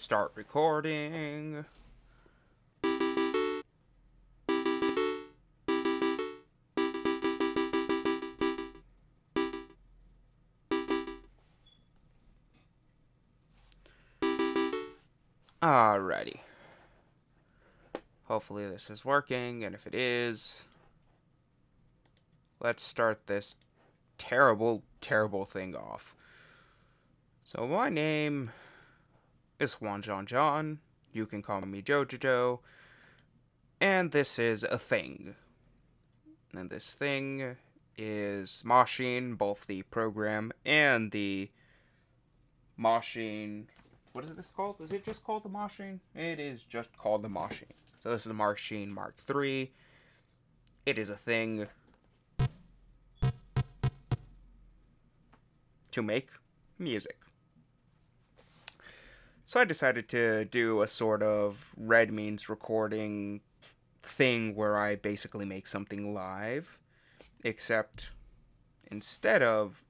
Start recording. Alrighty. Hopefully this is working, and if it is, let's start this terrible, terrible thing off. So my name is Juan John Jaune. You can call me Jojo. And this is a thing. And this thing is Maschine, both the program and the Maschine. What is this called? Is it just called the Maschine? It is just called the Maschine. So this is the Maschine Mark III. It is a thing to make music. So I decided to do a sort of Red Means recording thing where I basically make something live, except instead of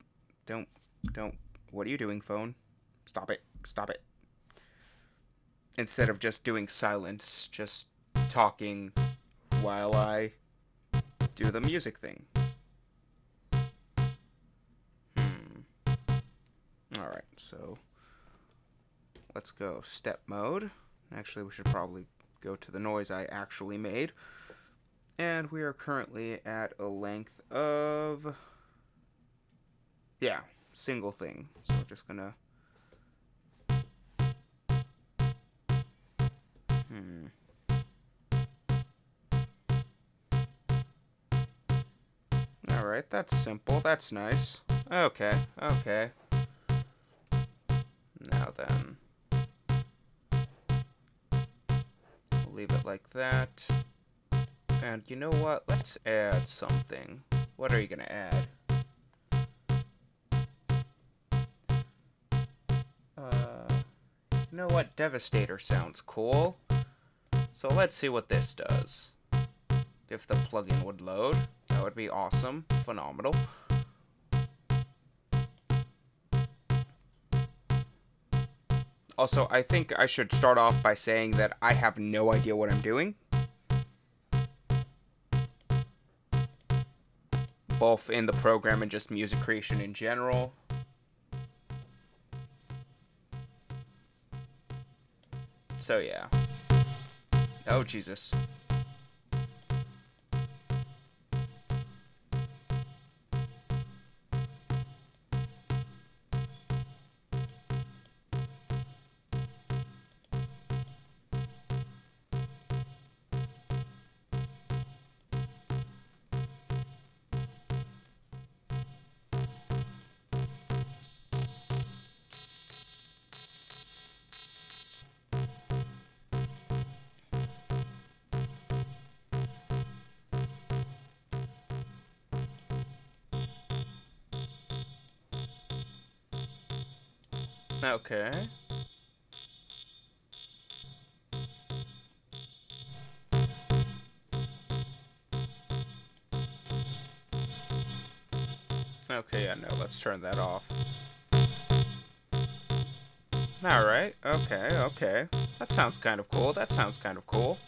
don't don't what are you doing phone? Stop it. Stop it. Instead of just doing silence, just talking while I do the music thing. Hmm. Alright, so let's go step mode. Actually, we should probably go to the noise I actually made. And we are currently at a length of... Yeah, single thing. So we're just gonna... Hmm. Alright, that's simple. That's nice. Okay, okay. Now then. Leave it like that. And you know what? Let's add something. What are you going to add? Uh, you know what? Devastator sounds cool. So let's see what this does. If the plugin would load, that would be awesome. Phenomenal. Also, I think I should start off by saying that I have no idea what I'm doing. Both in the program and just music creation in general. So yeah. Oh, Jesus. Ah, okay. Okay, yeah, no, let's turn that off. Alright, okay, okay. That sounds kind of cool, that sounds kind of cool.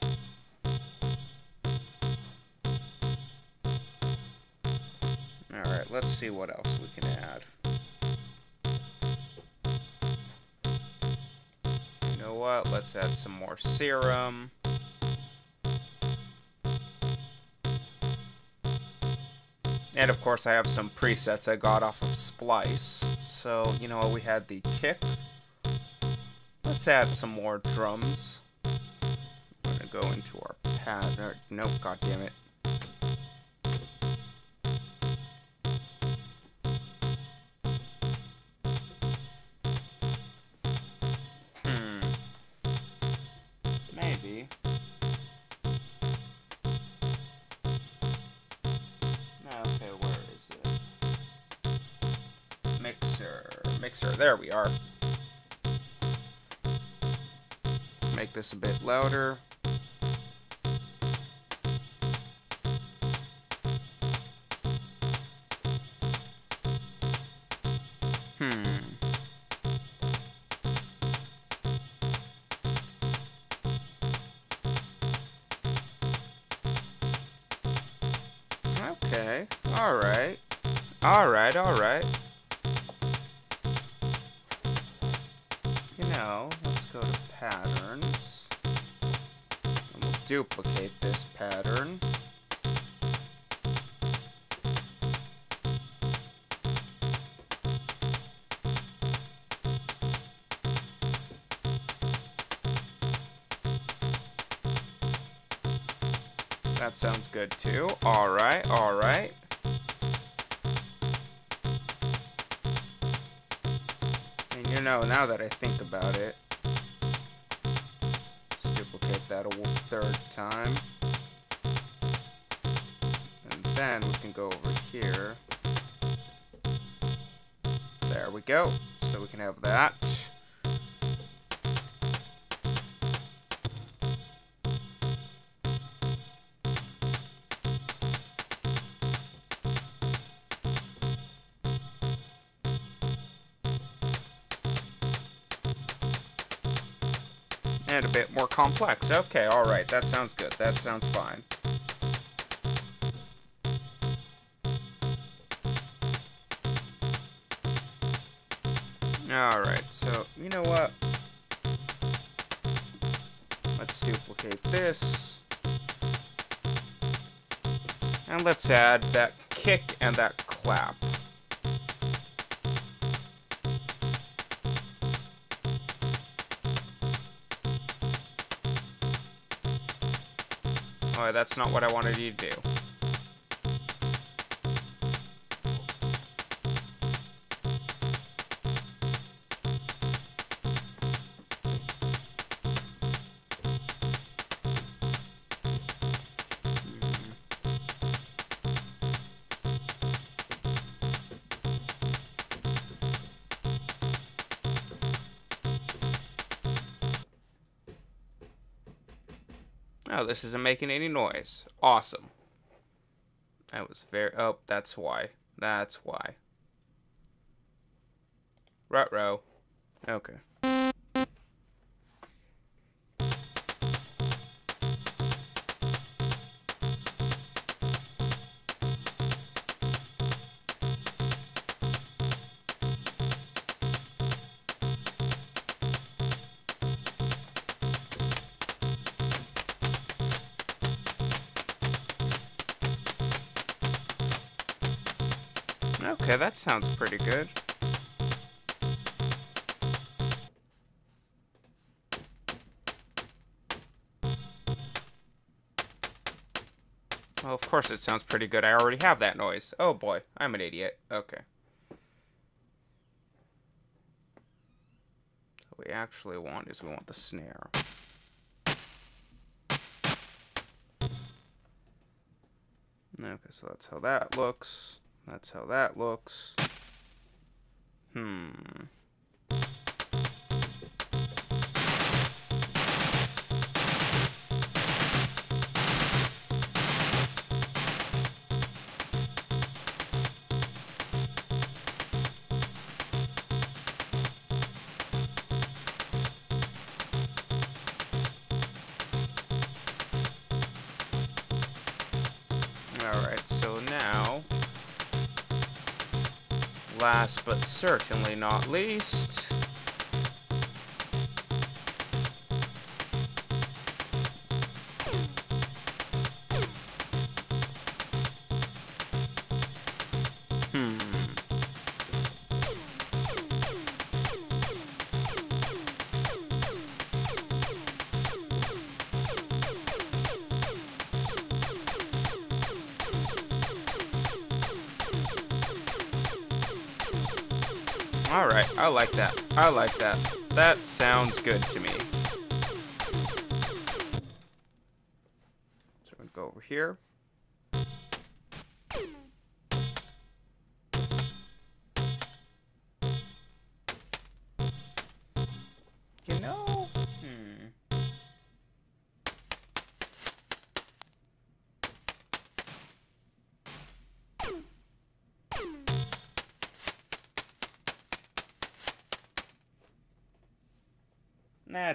Alright, let's see what else we can add. What? Let's add some more serum. And of course I have some presets I got off of Splice. So, you know, we had the kick. Let's add some more drums. I'm gonna go into our pad. Nope, god damn it. There we are. Let's make this a bit louder. Sounds good too. Alright, alright. And you know, now that I think about it, let's duplicate that a third time. And then we can go over here. There we go. So we can have that. Bit more complex. Okay, alright, that sounds good. That sounds fine. Alright, so, you know what? Let's duplicate this. And let's add that kick and that clap. That's not what I wanted you to do. This isn't making any noise. Awesome. That was very... Oh, that's why. That's why. Rut-row. Okay. Okay, that sounds pretty good. Well, of course it sounds pretty good. I already have that noise. Oh boy, I'm an idiot. Okay. What we actually want is we want the snare. Okay, so that's how that looks. That's how that looks. Hmm. Certainly not least, like that. I like that. That sounds good to me. So I'm gonna go over here.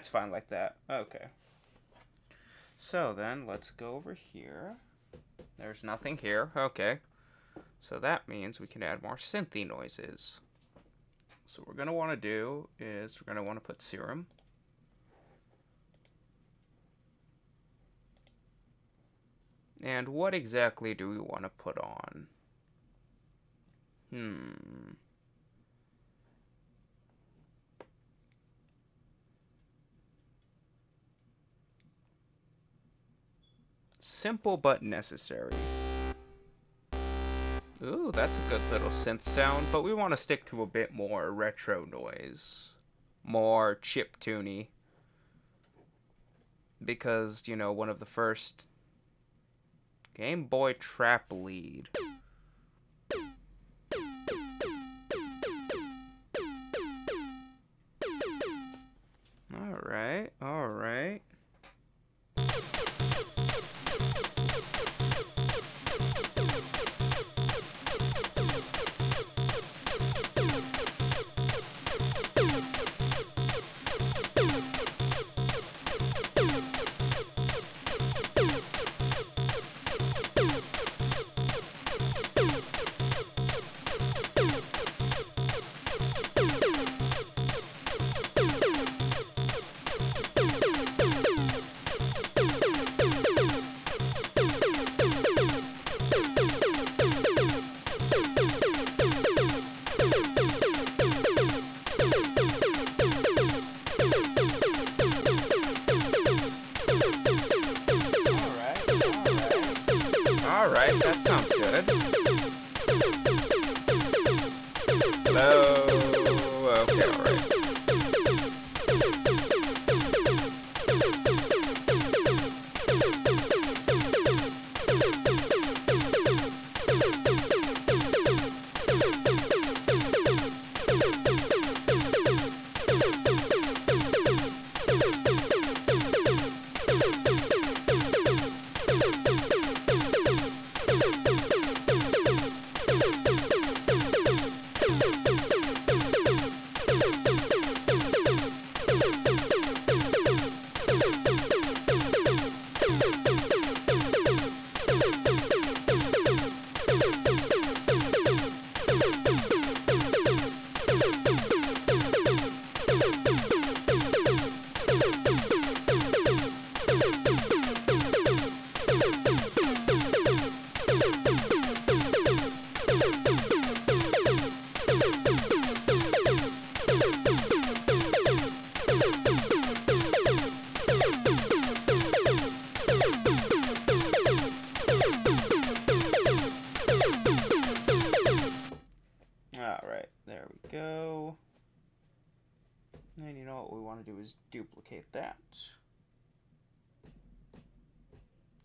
Nah, it's fine like that. Okay. So then, let's go over here. There's nothing here. Okay. So that means we can add more synthy noises. So what we're going to want to do is we're going to want to put serum. And what exactly do we want to put on? Hmm. Simple but necessary. Ooh, that's a good little synth sound, but we want to stick to a bit more retro noise. More chip tuney. Because, you know, one of the first Game Boy Trap Lead. Alright. Alright,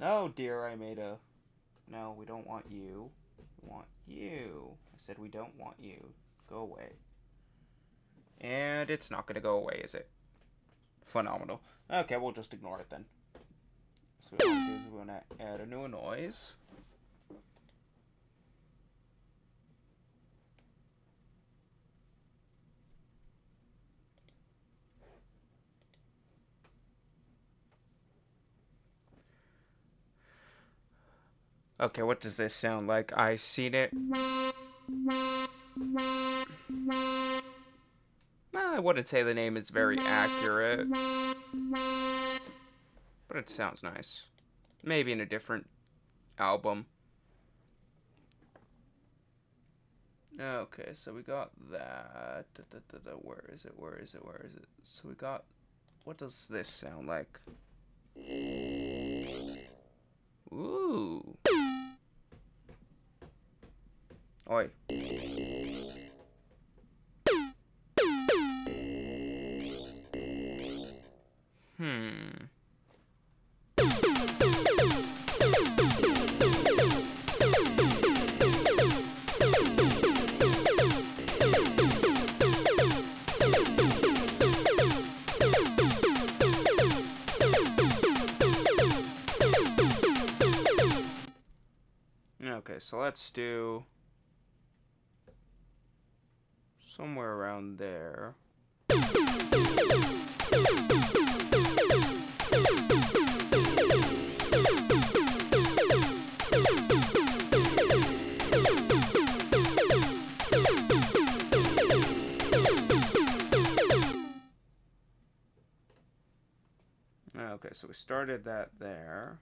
Oh dear, I made a... No, we don't want you. We want you. I said we don't want you. Go away. And it's not going to go away, is it? Phenomenal. Okay, we'll just ignore it then. So what we want to do is we want to add a new noise. Okay, what does this sound like? I've seen it. I wouldn't say the name is very accurate. But it sounds nice. Maybe in a different album. Okay, so we got that. Where is it? Where is it? Where is it? So we got... What does this sound like? Ooh. Oi. Hmm. Okay, so let's do somewhere around there. Okay, so we started that there.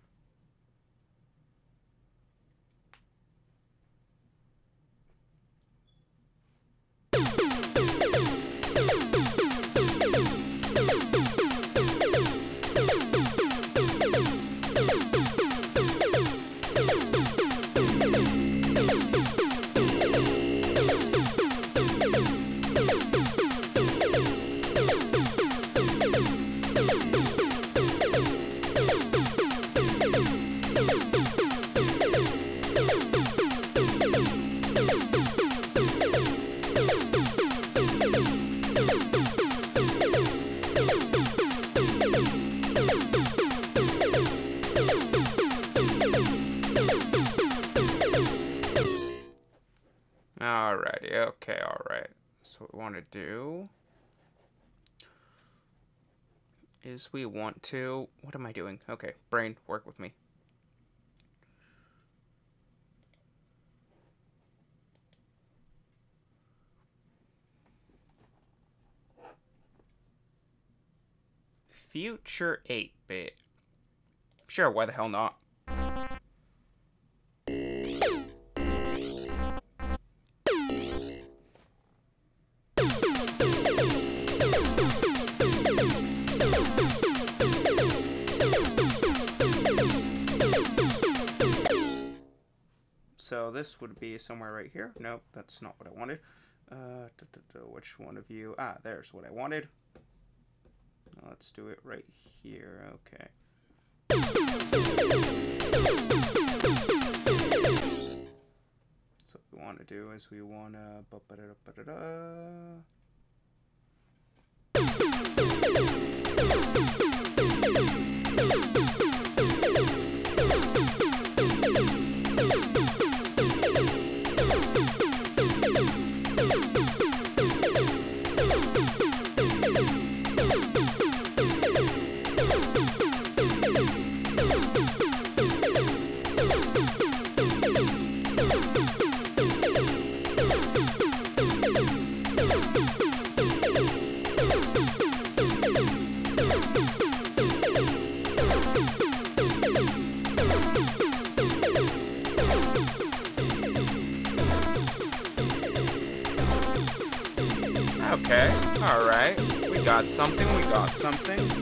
Want to do is we want to... What am I doing? Okay, brain, work with me. Future 8-bit. Sure, why the hell not? So this would be somewhere right here. Nope, that's not what I wanted. Uh, da, da, da, which one of you? Ah, there's what I wanted. Let's do it right here. Okay. So what we want to do is we want to. Something.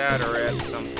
That or add something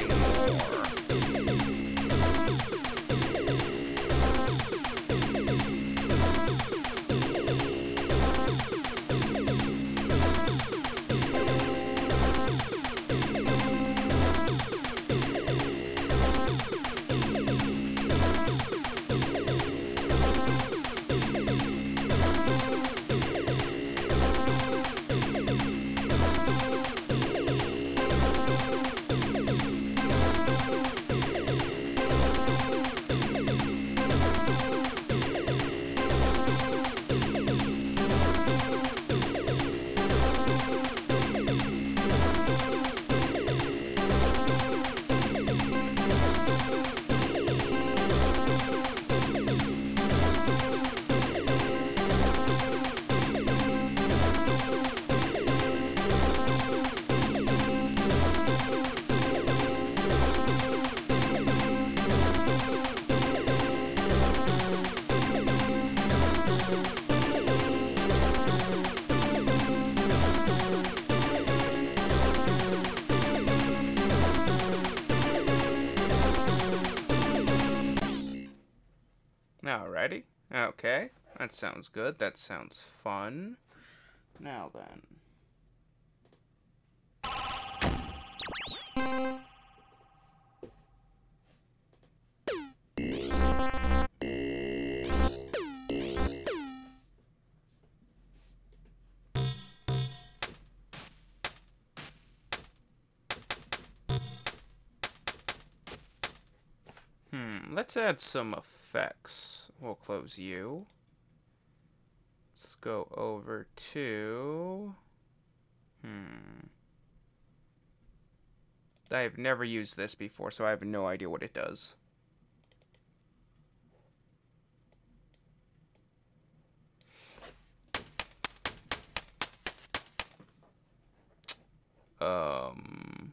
Okay. That sounds good. That sounds fun. Now then. Hmm, let's add some effects. We'll close you. Let's go over to... Hmm. I've never used this before, so I have no idea what it does. Um...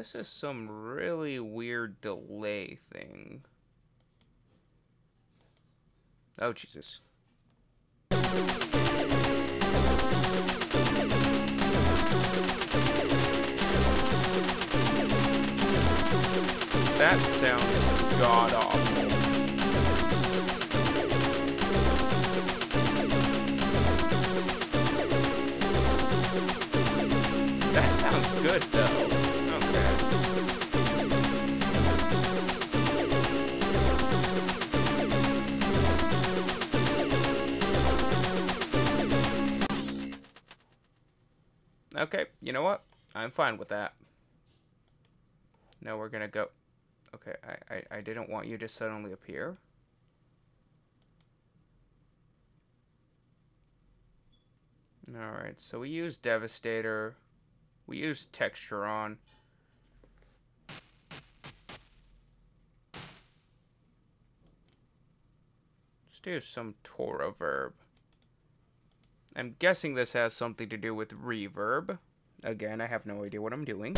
this is some really weird delay thing. Oh, Jesus. That sounds god awful. That sounds good though. Okay, you know what? I'm fine with that. Now we're gonna go... Okay, I, I, I didn't want you to suddenly appear. Alright, so we use Devastator. We use Texture on. Let's do some Tora verb. I'm guessing this has something to do with reverb. Again, I have no idea what I'm doing.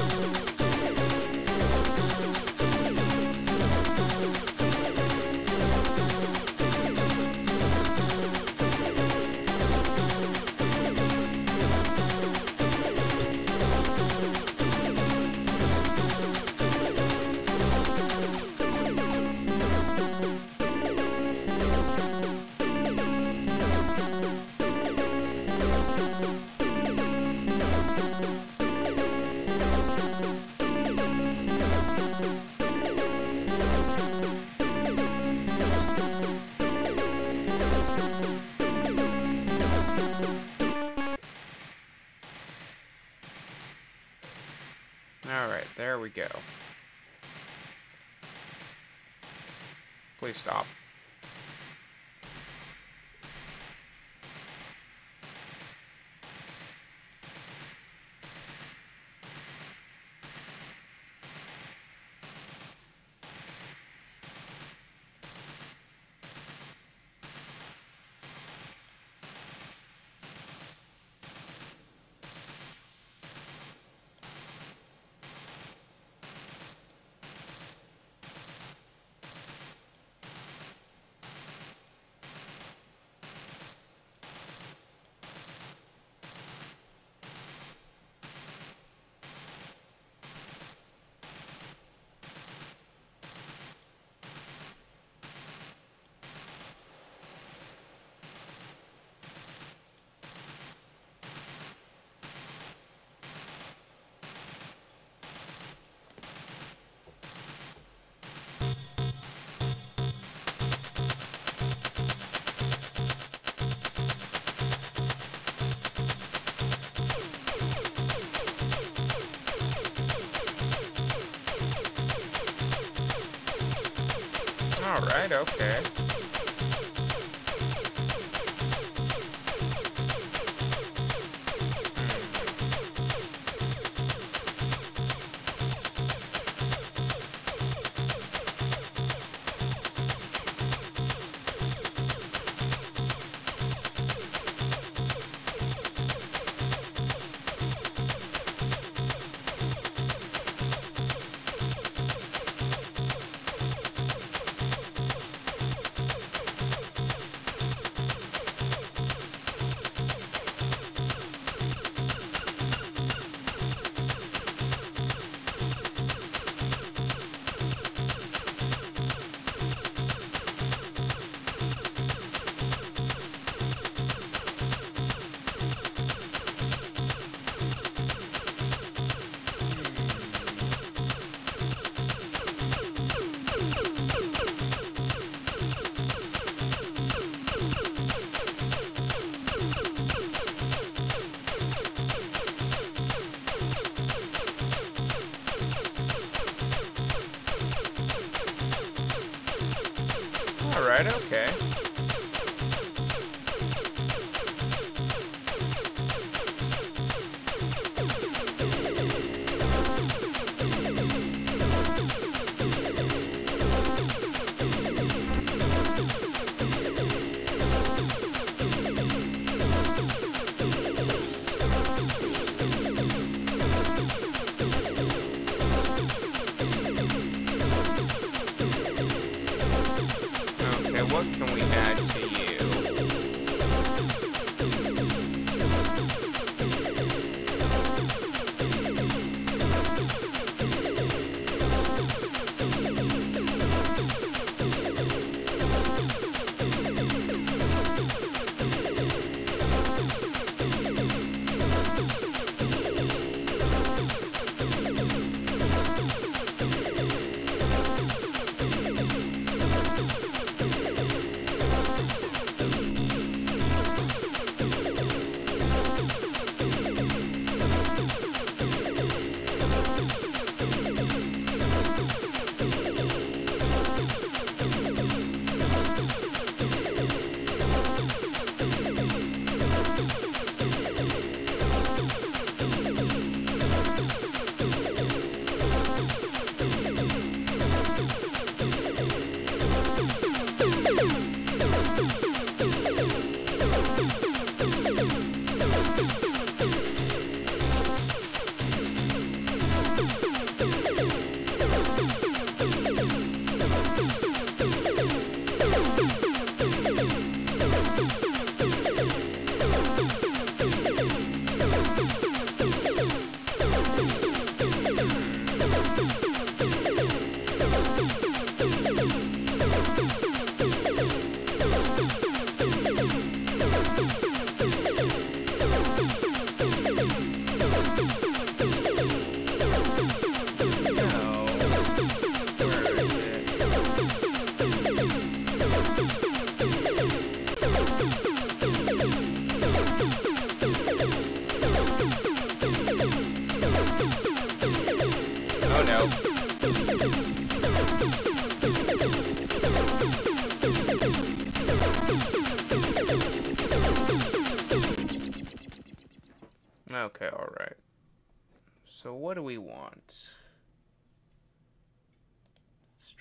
Go. Please stop. Alright, okay. Okay. Okay,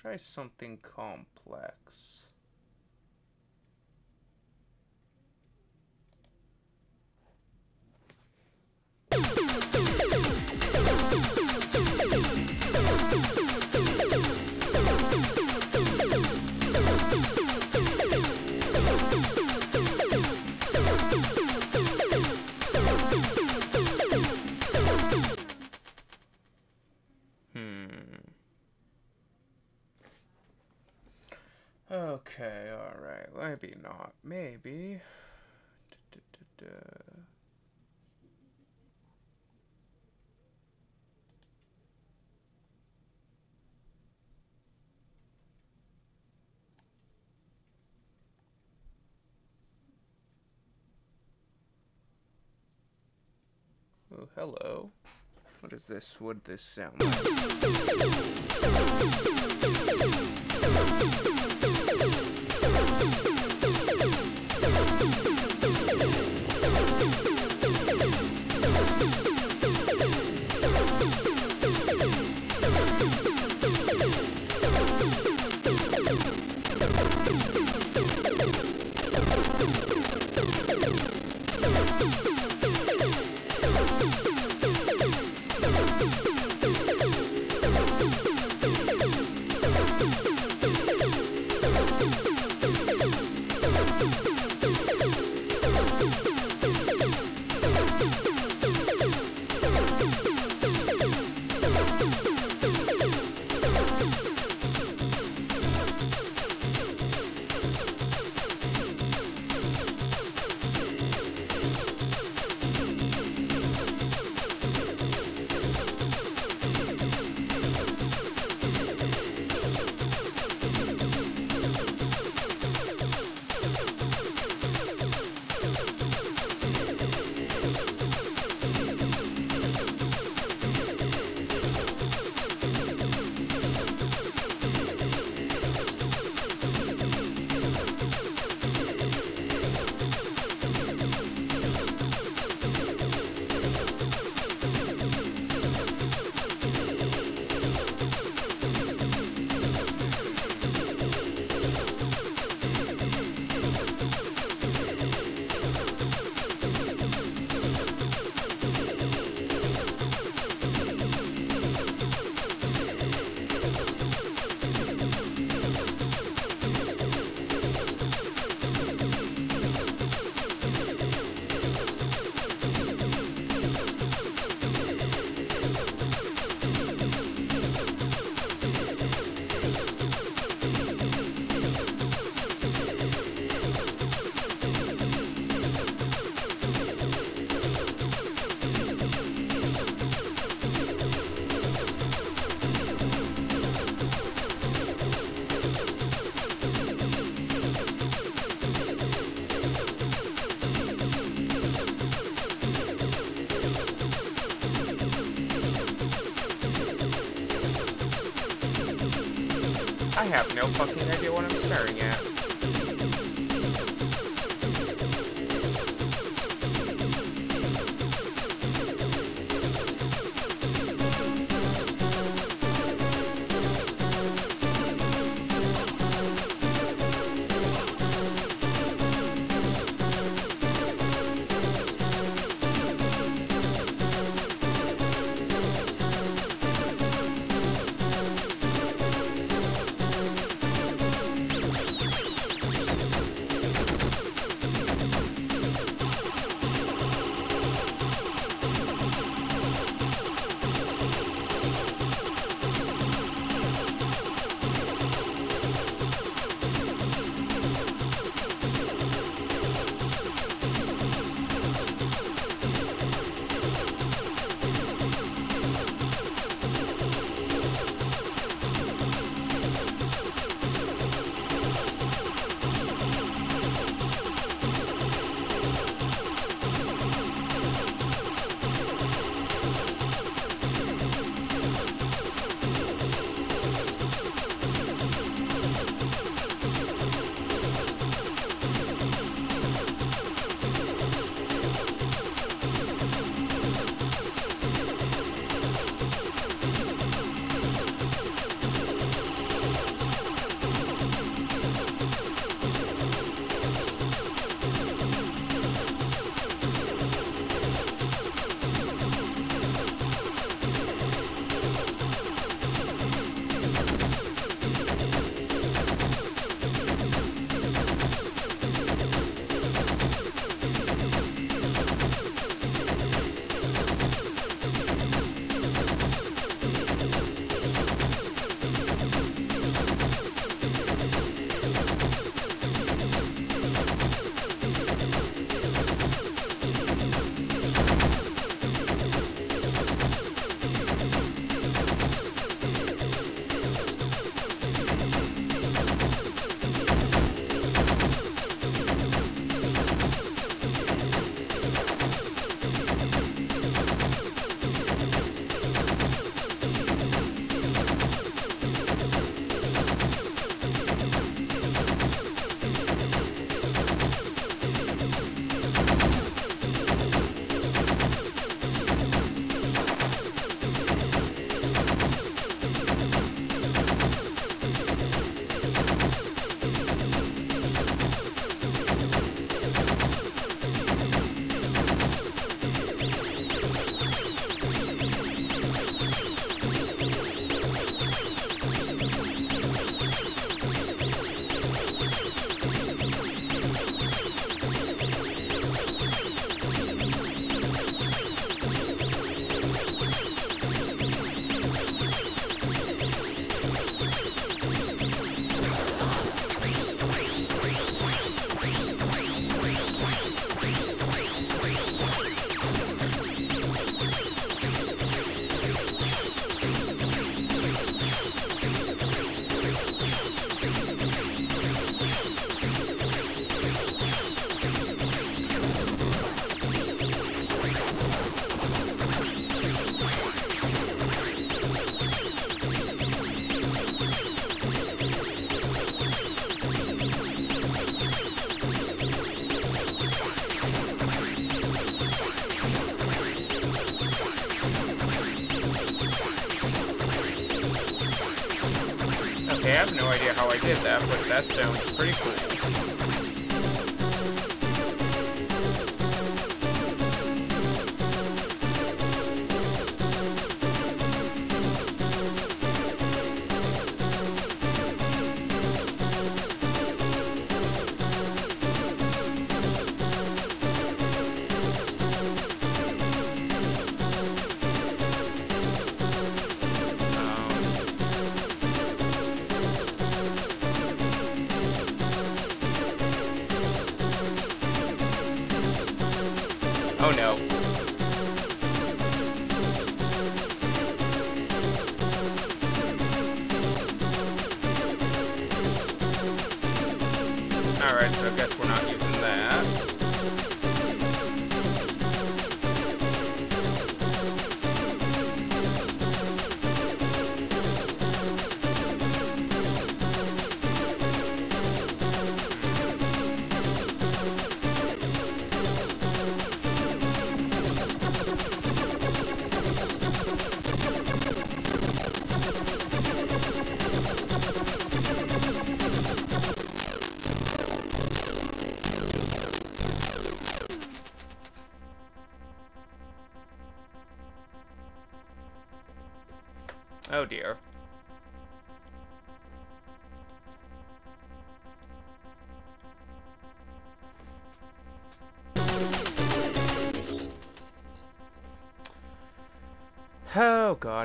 try something complex. Okay, alright. Maybe not. Maybe. Da, da, da, Oh, hello. What is this? What does this sound like? Have no fucking idea what I'm staring at. How I did that, but that sounds pretty cool. Alright, so I guess we're not using that.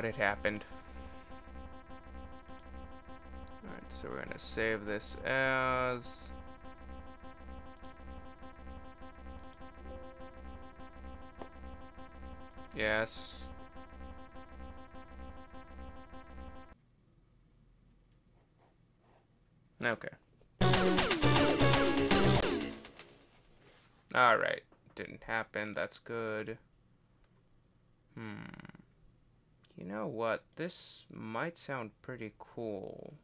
It happened. Alright, so we're gonna save this as... Yes. Okay. Alright. Didn't happen. That's good. Hmm. You know what? This might sound pretty cool.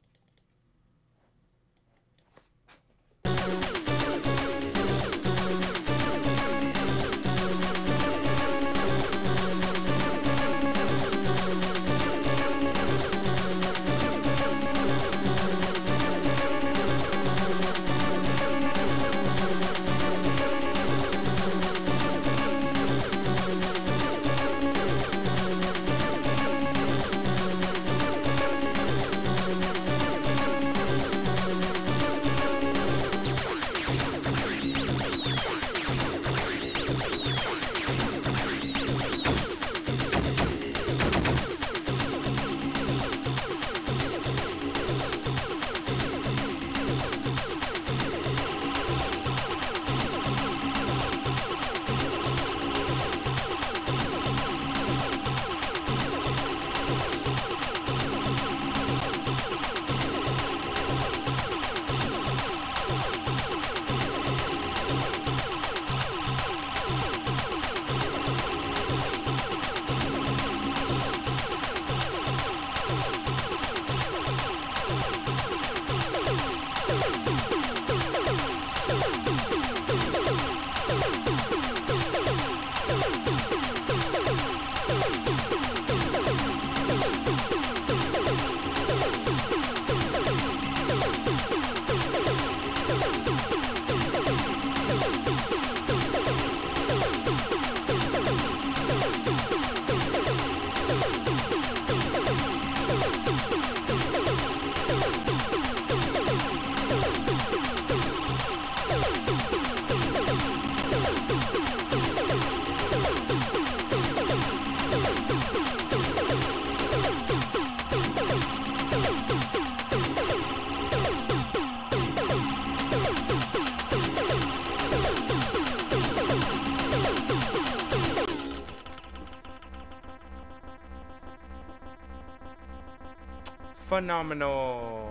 Phenomenal.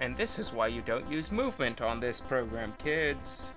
And this is why you don't use movement on this program, kids.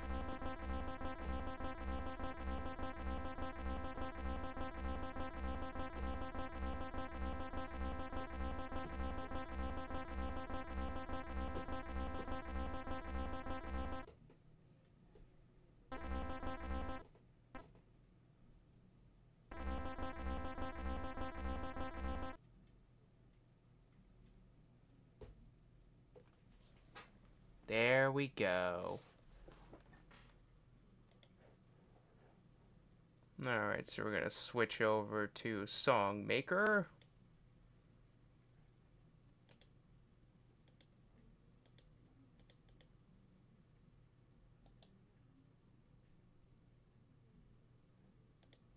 Alright, so we're going to switch over to Song Maker.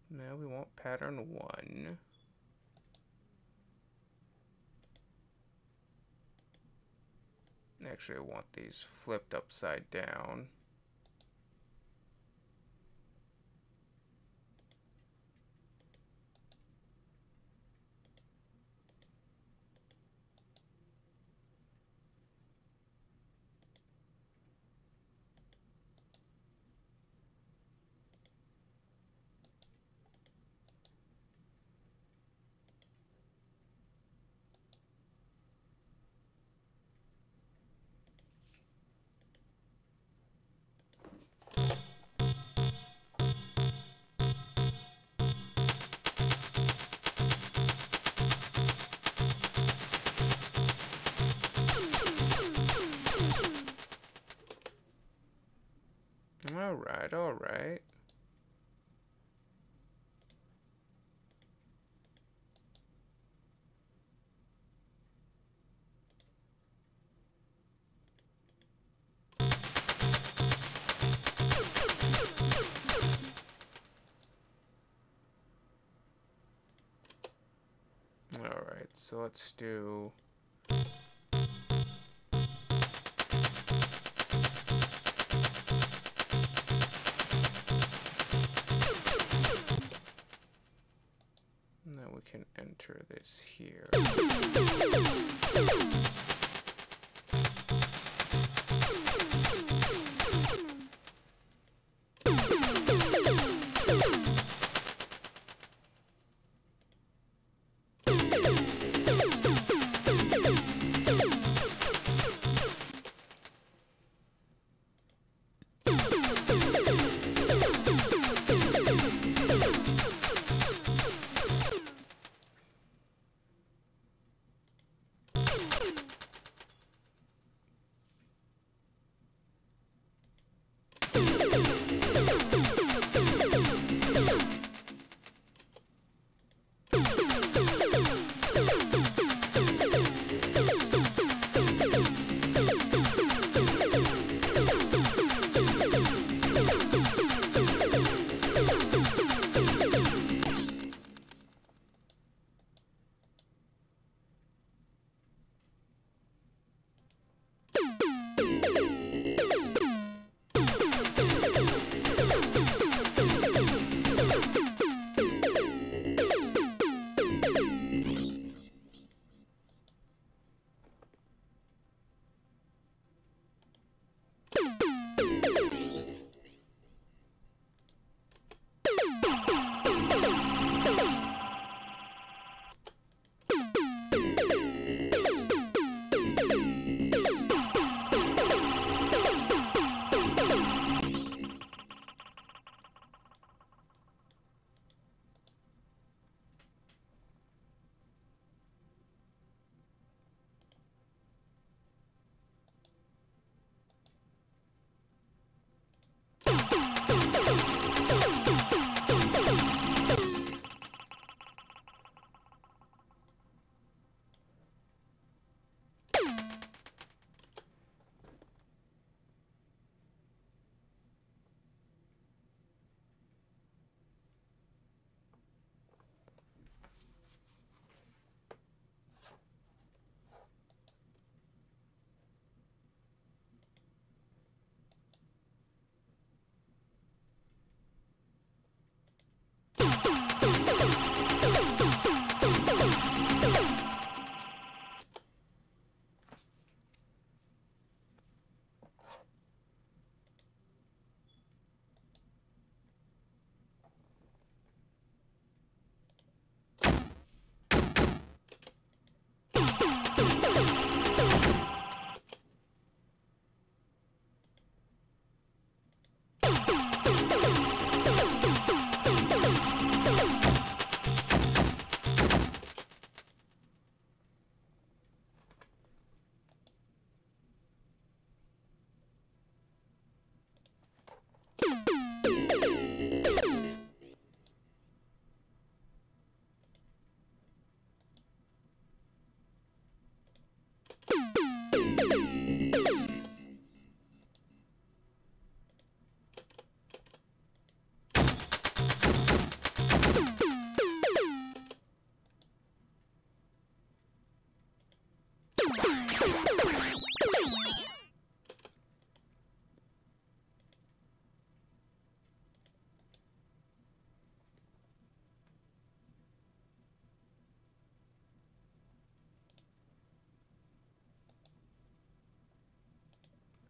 Now we want pattern one. Actually, I want these flipped upside down. So let's do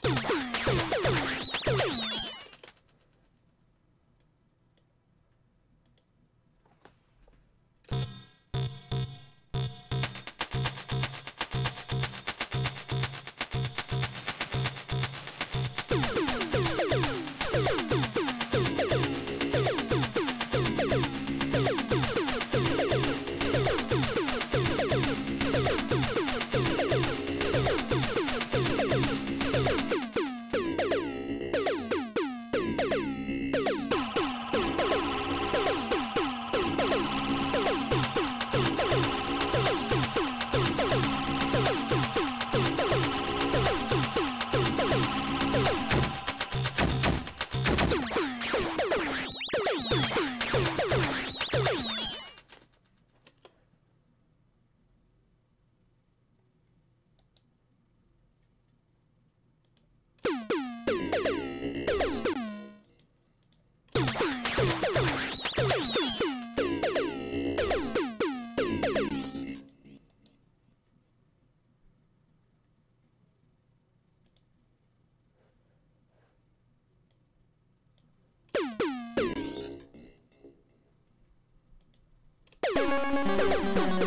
ハハハハ! Thank you.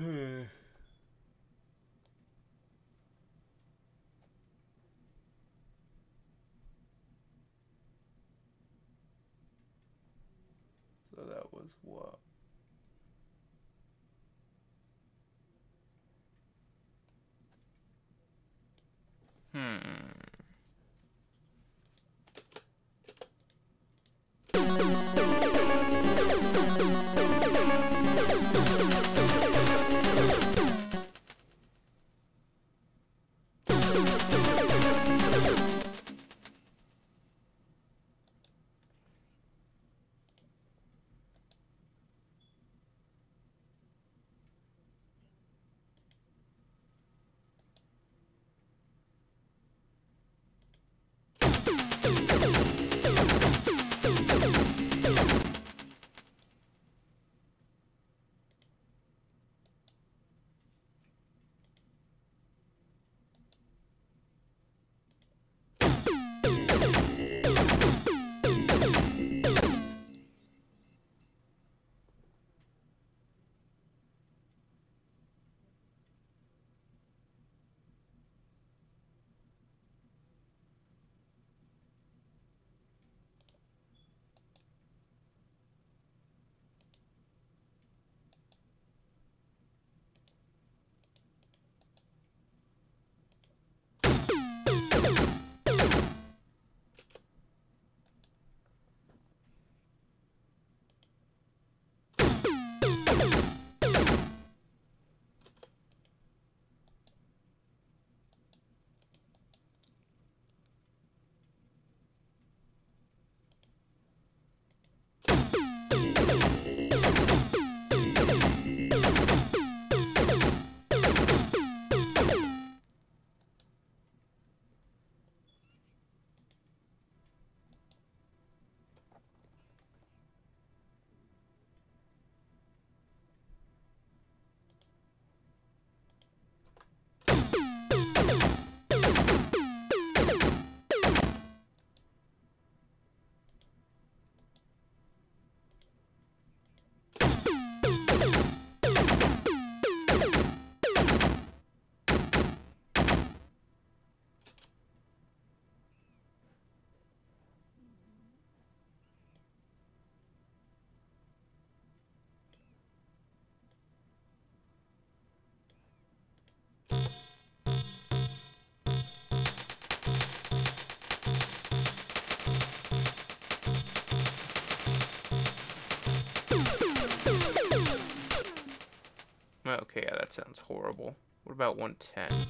So that was what? Hmm. Okay, yeah, that sounds horrible. What about 110?